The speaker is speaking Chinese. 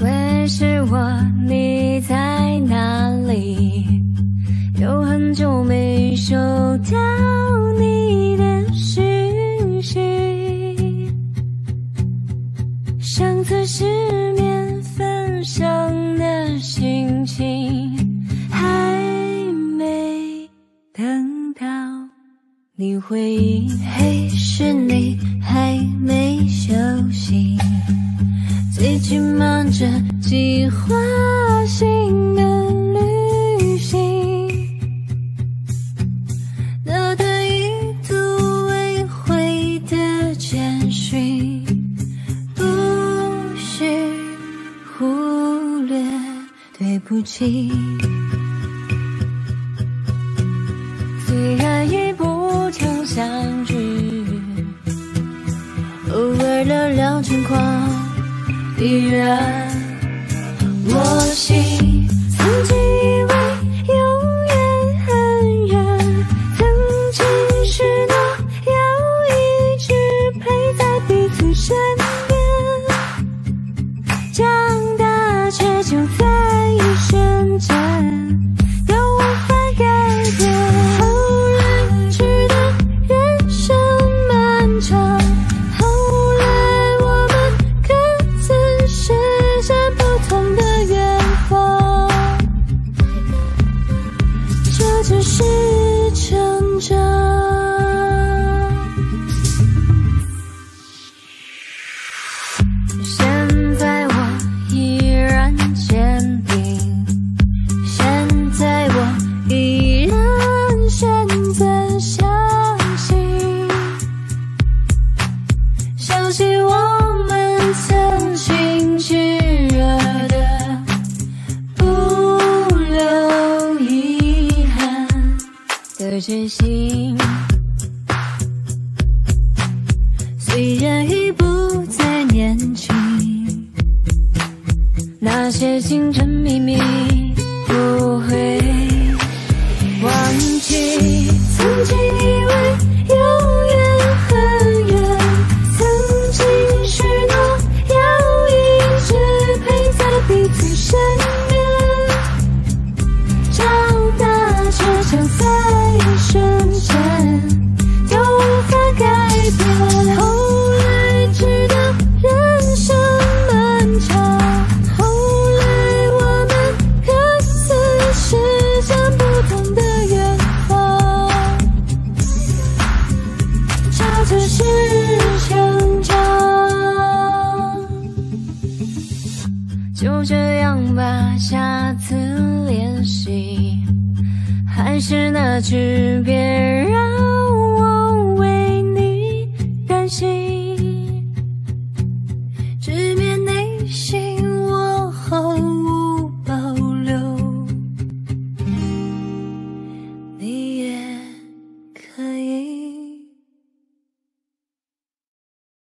为是我，你在哪里？有很久没收到你的讯息，上次失眠分享的心情，还没等到你回应。嘿，是你还没休息？最近忙着计划新的旅行，那段已读未回的简讯，不许忽略，对不起。虽然已不曾相聚，偶尔聊聊近况。依然，我心曾经以为永远很远，曾经许诺要一直陪在彼此身边，长大却就在一瞬间。想起我们曾经炽热的，不留遗憾的真心。虽然已不再年轻，那些青春秘密不会忘记，曾经。就这样吧，下次联系，还是那句别让